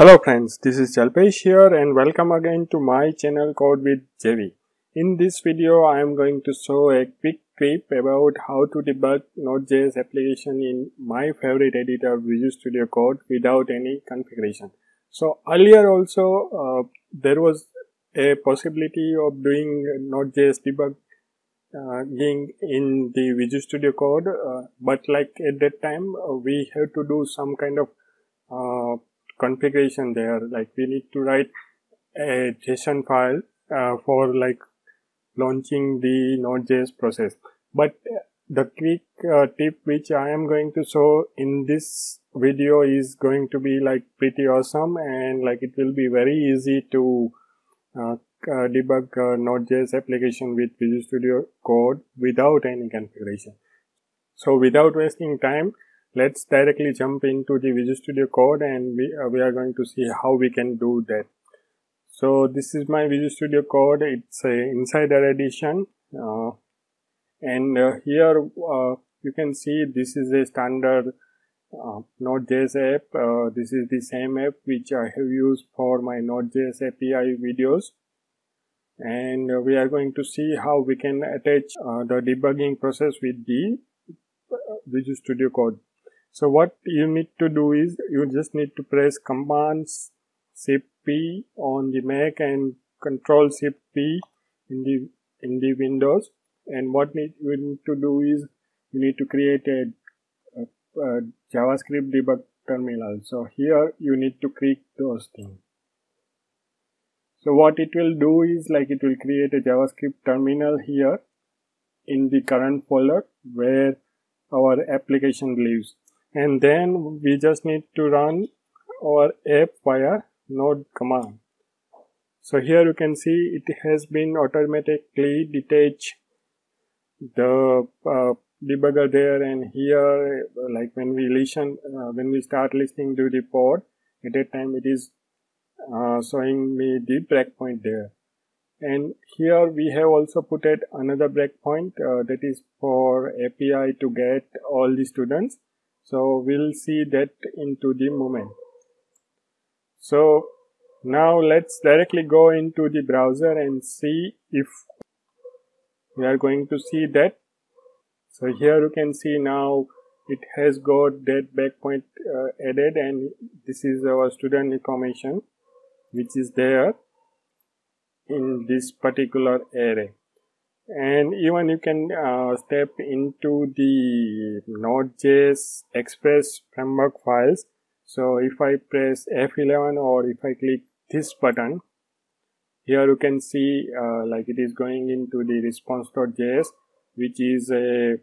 Hello friends, this is Jalpesh here and welcome again to my channel Code with JV. In this video, I am going to show a quick tip about how to debug Node.js application in my favorite editor Visual Studio Code without any configuration. So earlier also, uh, there was a possibility of doing Node.js debug uh, in the Visual Studio Code, uh, but like at that time, uh, we had to do some kind of uh, configuration there like we need to write a json file uh, for like launching the node.js process. But the quick uh, tip which i am going to show in this video is going to be like pretty awesome and like it will be very easy to uh, uh debug uh, node.js application with visual studio code without any configuration. So without wasting time let's directly jump into the Visual Studio Code and we, uh, we are going to see how we can do that. So this is my Visual Studio Code. It's a Insider Edition uh, and uh, here uh, you can see this is a standard uh, Node.js app. Uh, this is the same app which I have used for my Node.js API videos and we are going to see how we can attach the debugging process with the Visual Studio Code. So what you need to do is you just need to press command shift P on the Mac and control shift P in the in the Windows and what need, you need to do is you need to create a, a, a JavaScript debug terminal. So here you need to click those things. So what it will do is like it will create a JavaScript terminal here in the current folder where our application lives and then we just need to run our app via node command. So here you can see it has been automatically detach the uh, debugger there and here like when we listen uh, when we start listening to the pod at that time it is uh, showing me the breakpoint there. And here we have also put it another breakpoint uh, that is for API to get all the students so we'll see that into the moment. So now let's directly go into the browser and see if we are going to see that. So here you can see now it has got that breakpoint uh, added and this is our student information which is there in this particular array and even you can uh, step into the node.js express framework files. So if i press f11 or if i click this button here you can see uh, like it is going into the response.js which is a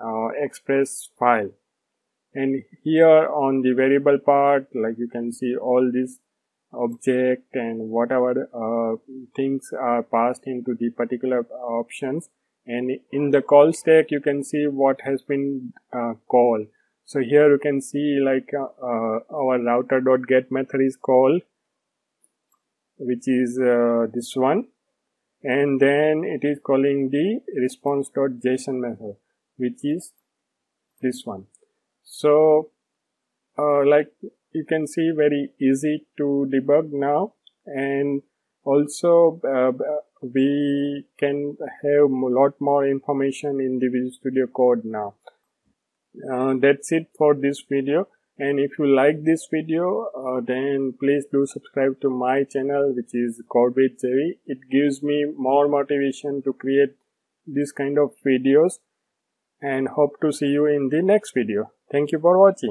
uh, express file. And here on the variable part like you can see all these object and whatever uh, things are passed into the particular options. And in the call stack you can see what has been uh, called. So here you can see like uh, uh our router.get method is called which is uh, this one. And then it is calling the response.json method which is this one. So uh, like you can see very easy to debug now and also uh, we can have a lot more information in the Visual Studio Code now. Uh, that's it for this video and if you like this video uh, then please do subscribe to my channel which is Code JV. It gives me more motivation to create this kind of videos and hope to see you in the next video. Thank you for watching.